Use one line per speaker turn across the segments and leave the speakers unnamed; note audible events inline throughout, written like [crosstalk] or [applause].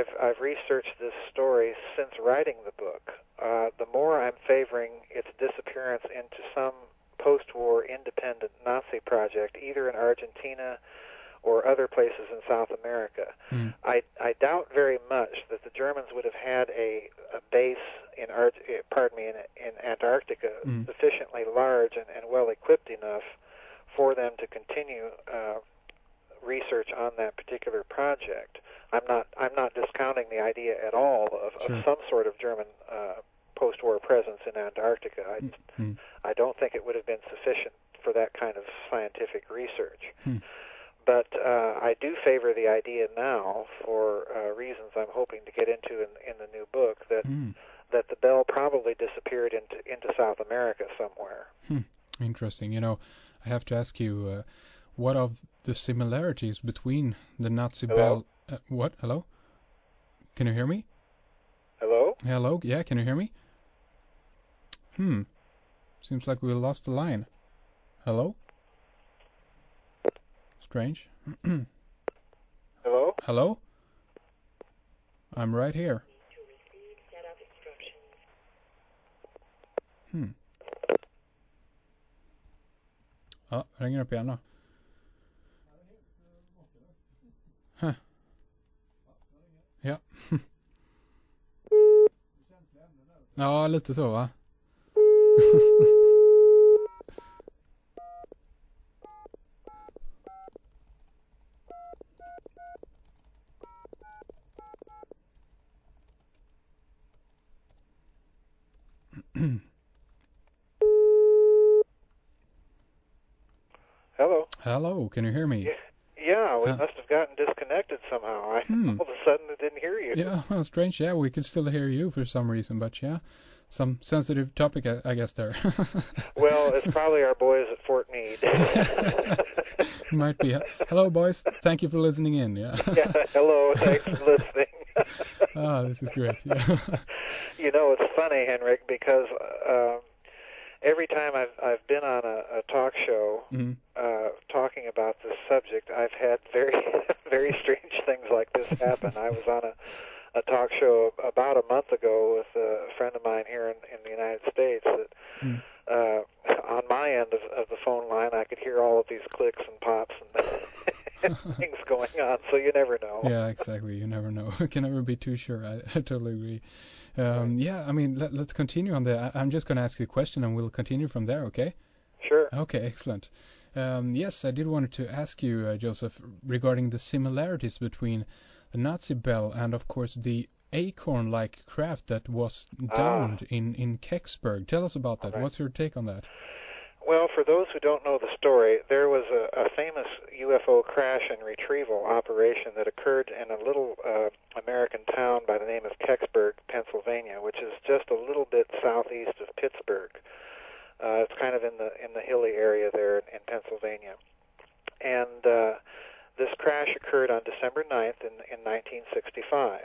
I've I've researched this story since writing the book, uh, the more I'm favoring its disappearance into some post-war independent Nazi project, either in Argentina or other places in South America.
Mm.
I I doubt very much that the Germans would have had a, a base in Ar- eh, pardon me in, in Antarctica
Mm.
sufficiently large and, and well equipped enough for them to continue uh, research on that particular project. I'm not I'm not discounting the idea at all of,
Sure.
of some sort of German uh, post-war presence in Antarctica. I
Mm.
I don't think it would have been sufficient for that kind of scientific research.
Hmm.
But uh, I do favor the idea now, for uh, reasons I'm hoping to get into in, in the new book, that
Mm.
that the bell probably disappeared into into South America somewhere.
Interesting. You know, I have to ask you, uh, what of the similarities between the Nazi
Hello?
bell? Uh, what? Hello? Can you hear me?
Hello?
Hello? Yeah, can you hear me? Hmm. Seems like we lost the line. Hello? Strange. [clears throat]
Hello?
Hello? I'm right here. Hmm. Ja, ringer upp igen då. Ja. [laughs] ja, lite så va?
Hello?
Hello, can you hear me?
Yeah. We must have gotten disconnected somehow. I
Hmm.
all of a sudden I didn't hear you.
Yeah, well, strange. Yeah, we can still hear you for some reason, but yeah, some sensitive topic, I, I guess there. [laughs]
Well, it's probably our boys at Fort Meade. [laughs]
Might be. Hello, boys. Thank you for listening in. Yeah. [laughs]
yeah, hello, thanks for listening.
ah, this is great. Yeah.
you know, it's funny, Henrik, because um, every time I've I've been on a, a talk show
Mhm.
uh, talking about this subject, I've had very [laughs] very strange things like this happen. I was on a a talk show about a month ago with a friend of mine here in, in the United States that
Mm.
uh, on my end of, of the phone line I could hear all of these clicks and pops and [laughs] [laughs] things going on, so you never know.
Yeah, exactly. You never know. [laughs] You can never be too sure. I, I totally agree. Um, yeah, I mean, let, let's continue on there. I, I'm just going to ask you a question and we'll continue from there, okay?
Sure.
Okay, excellent. Um, yes, I did want to ask you, uh, Joseph, regarding the similarities between the Nazi bell and, of course, the acorn-like craft that was
Ah.
downed in, in Kecksburg. Tell us about that.
Right.
What's your take on that?
Well, for those who don't know the story, there was a, a famous UFO crash and retrieval operation that occurred in a little uh, American town by the name of Kecksburg, Pennsylvania, which is just a little bit southeast of Pittsburgh. Uh, it's kind of in the in the hilly area there in, Pennsylvania, and uh, this crash occurred on December 9th in, in 1965.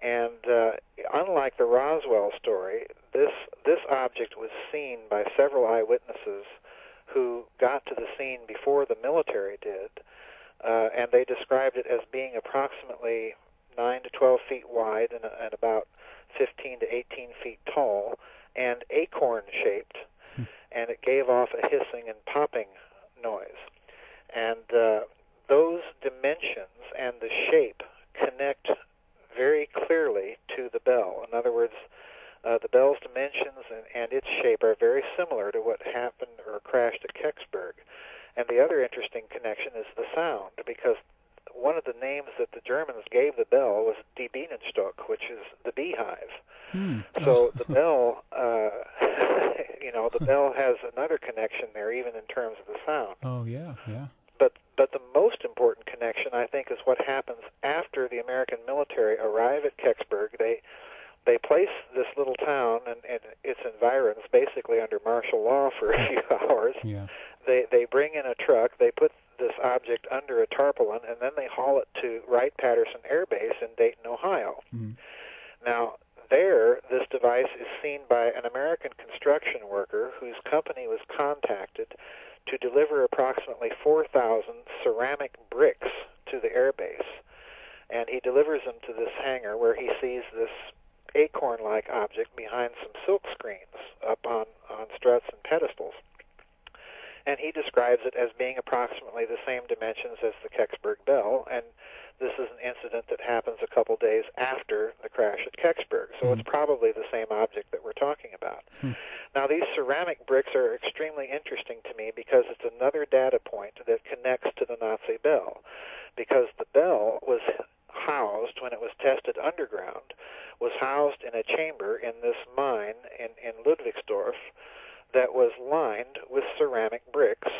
And uh, unlike the Roswell story, this this object was seen by several eyewitnesses who got to the scene before the military did, uh, and they described it as being approximately nine to 12 feet wide and, and about 15 to 18 feet tall, and acorn shaped, and it gave off a hissing and popping noise. And uh, those dimensions and the shape connect very clearly to the bell. In other words, uh, the bell's dimensions and, and its shape are very similar to what happened or crashed at Kecksburg. And the other interesting connection is the sound, because one of the names that the Germans gave the bell was Die Bienenstock, which is the beehive.
Hmm.
So the bell, uh, [laughs] you know, the bell has another connection there, even in terms of the sound.
Oh, yeah, yeah.
But the most important connection, I think, is what happens after the American military arrive at Kecksburg. They they place this little town and, and its environs basically under martial law for a few [laughs] hours.
Yeah.
They they bring in a truck. They put this object under a tarpaulin, and then they haul it to Wright Patterson Air Base in Dayton, Ohio.
Mhm.
Now, there, this device is seen by an American construction worker whose company was contacted to deliver approximately 4,000 ceramic bricks to the airbase. and he delivers them to this hangar where he sees this acorn-like object behind some silk screens up on on struts and pedestals. And he describes it as being approximately the same dimensions as the Kecksburg bell, and this is an incident that happens a couple days after the crash at Kecksburg, so
Mhm.
it's probably the same object that we're talking about.
Hmm.
Now, these ceramic bricks are extremely interesting to me because it's another data point that connects to the Nazi bell. Because the bell was housed, when it was tested underground, was housed in a chamber in this mine in, in Ludwigsdorf that was lined with ceramic bricks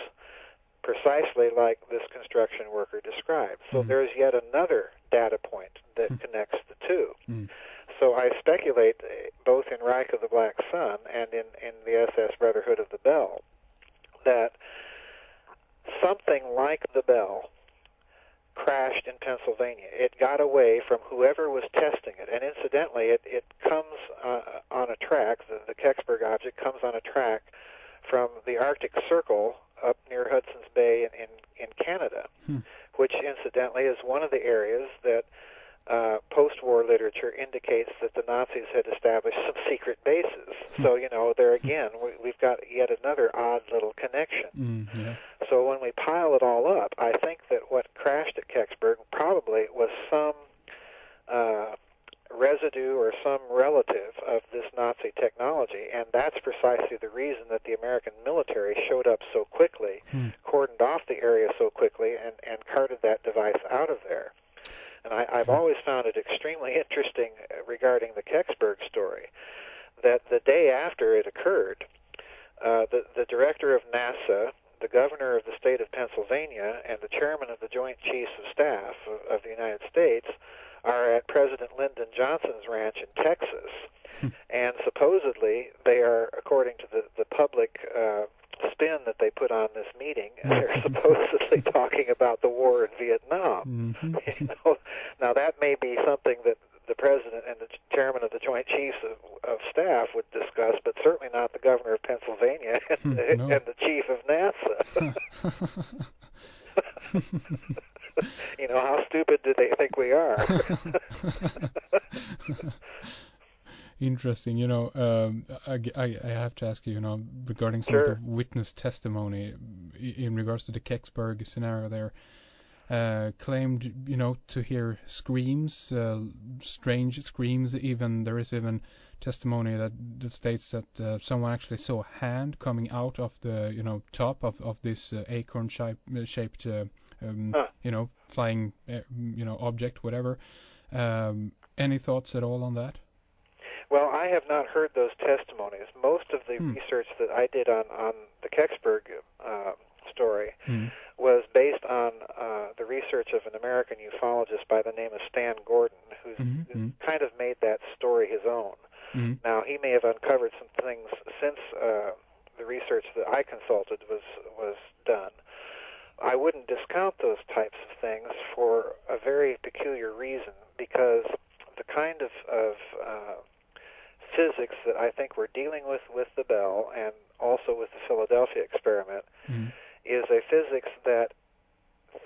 precisely like this construction worker described. So
Mhm.
there's yet another data point that
Hmm.
connects the two.
Mm.
So I speculate, uh, both in Reich of the Black Sun and in, in the SS Brotherhood of the Bell, that something like the Bell crashed in Pennsylvania. It got away from whoever was testing it, and incidentally, it, it comes uh, on a track. The, the Kecksburg object comes on a track from the Arctic Circle up near Hudson's Bay in, in, in Canada,
Hmm.
which incidentally is one of the areas that uh, post-war literature indicates that the Nazis had established some [laughs] secret bases. So you know, there again, we, we've got yet another odd little connection.
Mm, yeah.
So when we pile it all up, I think that what crashed at Kecksburg probably was some uh, residue or some relative of this Nazi technology, and that's precisely the reason that the American military showed up so quickly,
Hmm.
cordoned off the area so quickly, and, and carted that device out of there. And I, I've always found it extremely interesting uh, regarding the Kecksburg story that the day after it occurred, uh, the, the director of NASA, the governor of the state of Pennsylvania, and the chairman of the Joint Chiefs of Staff of, of the United States are at President Lyndon Johnson's ranch in Texas. and supposedly they are, according to the, the public uh, spin that they put on this meeting, [laughs] they're [laughs] supposedly talking about the war in Vietnam.
hmm [laughs]
You know, now that may be something that the president and the chairman of the Joint Chiefs of, of Staff would discuss, but certainly not the governor of Pennsylvania and,
Hmm,
the,
no.
and the chief of NASA. You know, how stupid do they think we are? [laughs]
Interesting. You know, um, I, I, I have to ask you, you know, regarding some
Sure.
of the witness testimony in regards to the Kecksburg scenario there. Uh, claimed, you know, to hear screams, uh, strange screams. Even there is even testimony that, that states that uh, someone actually saw a hand coming out of the, you know, top of of this uh, acorn shape, shaped, um,
Huh.
you know, flying, uh, you know, object, whatever. Um, any thoughts at all on that?
Well, I have not heard those testimonies. Most of the
Hmm.
research that I did on on the Kecksburg uh, story
Hmm.
was based on uh, the research of an American ufologist by the name of Stan Gordon, who's,
Mhm,
who's
mhm.
kind of made that story his own.
Mm.
Now, he may have uncovered some things since uh, the research that I consulted was was done. I wouldn't discount those types of things for a very peculiar reason, because the kind of, of uh, physics that I think we're dealing with with the Bell and also with the Philadelphia experiment
Mm.
is a physics that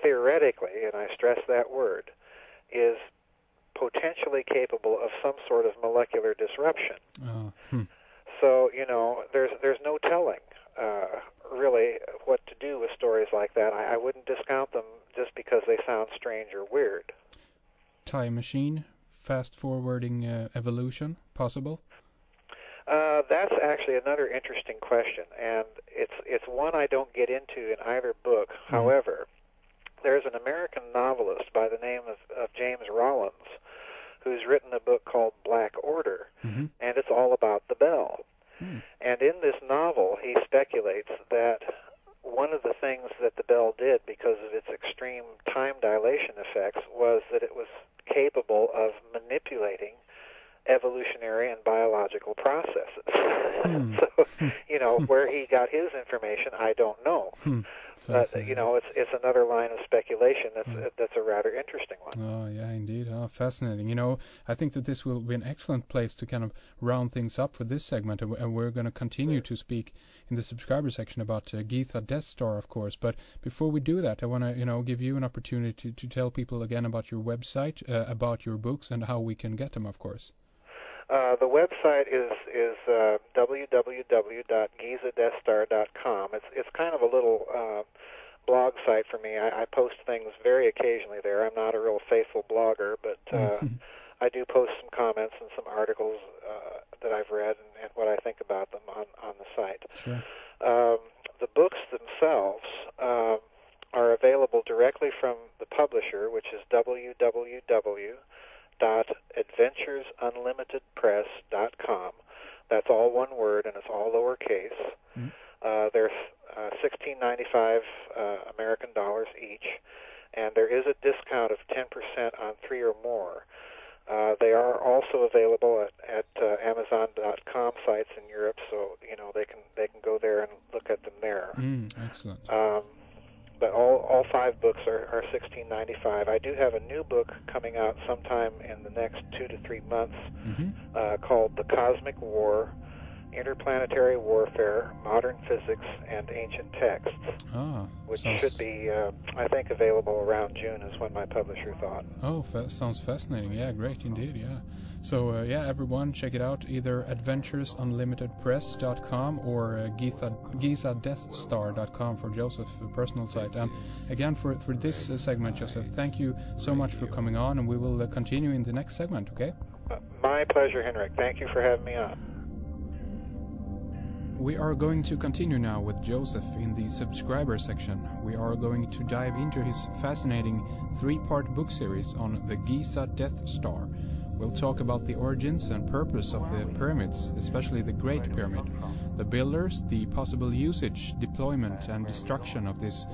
theoretically, and I stress that word, is potentially capable of some sort of molecular disruption.
Uh, hmm.
So you know, there's there's no telling uh, really what to do with stories like that. I, I wouldn't discount them just because they sound strange or weird.
Time machine, fast forwarding uh, evolution, possible?
Uh, that's actually another interesting question, and it's it's one I don't get into in either book. However, there's an American novelist by the name of, of James Rollins who's written a book called Black Order,
hmm
and it's all about the bell.
Hmm.
And in this novel, he speculates that one of the things that the bell did because of its extreme time dilation effects was that it was capable of manipulating evolutionary and biological processes.
Hmm. [laughs]
so, you know, where he got his information, I don't know.
Hmm.
uh, you know, it's it's another line of speculation that's
Yeah.
that's a rather interesting one.
Oh yeah, indeed. Oh, fascinating. You know, I think that this will be an excellent place to kind of round things up for this segment, and and we're going to continue to speak in the subscriber section about uh, Giza Death Star, of course. But before we do that, I want to, you know, give you an opportunity to, to tell people again about your website, uh, about your books, and how we can get them, of course.
Uh, the website is is uh, www.gizadeathstar.com. It's it's kind of a little uh, blog site for me. I, I post things very occasionally there. I'm not a real faithful blogger, but uh, I do post some comments and some articles uh, that I've read and, and what I think about them on on the site.
sure.
Um, the books themselves um, are available directly from the publisher, which is www.adventuresunlimitedpress.com. That's all one word and it's all lowercase.
Mhm.
Uh, they're uh, 16.95 uh, American dollars each, and there is a discount of 10% on three or more. Uh, they are also available at, at uh, Amazon.com sites in Europe, so you know they can they can go there and look at them there.
Mm, excellent.
Um, but all all five books are, are 16.95. I do have a new book coming out sometime in the next two to three months
hmm
uh, called The Cosmic War: Interplanetary Warfare, Modern Physics, and Ancient Texts,
Ah,
which
sounds,
should be uh, I think available around June is when my publisher thought.
Oh, fa- sounds fascinating. Yeah, great indeed. Yeah. So uh, yeah, everyone check it out. Either adventuresunlimitedpress.com or uh, Giza, GizaDeathStar.com for Joseph's personal site. And again, for for this uh, segment, Joseph, thank you so much for coming on, and we will uh, continue in the next segment. Okay?
Uh, my pleasure, Henrik. Thank you for having me on.
We are going to continue now with Joseph in the subscriber section. We are going to dive into his fascinating three-part book series on the Giza Death Star. We'll talk about the origins and purpose of the pyramids, especially the Great Pyramid, the builders, the possible usage, deployment, and destruction of this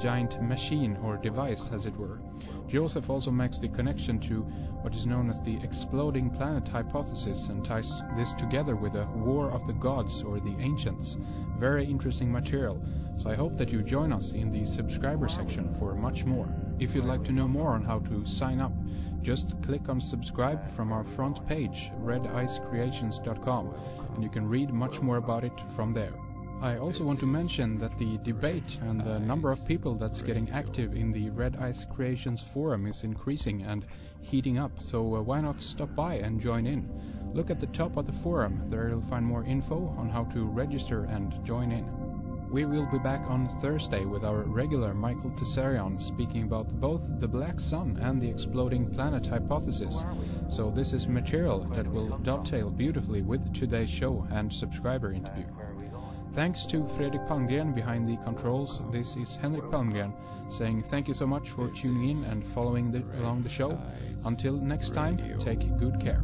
giant machine or device, as it were. Joseph also makes the connection to what is known as the exploding planet hypothesis and ties this together with the War of the Gods or the Ancients. Very interesting material, so I hope that you join us in the subscriber section for much more. If you'd like to know more on how to sign up, just click on subscribe from our front page, redicecreations.com, and you can read much more about it from there. I also want to mention that the debate and the number of people that's getting active in the Red Ice Creations forum is increasing and heating up, so uh, why not stop by and join in? Look at the top of the forum, there you'll find more info on how to register and join in. We will be back on Thursday with our regular Michael Tsarion speaking about both the black sun and the exploding planet hypothesis. So this is material that will dovetail beautifully with today's show and subscriber interview. Thanks to Fredrik Palmgren behind the controls. This is Henrik Palmgren saying thank you so much for tuning in and following the, along the show. Until next time, take good care.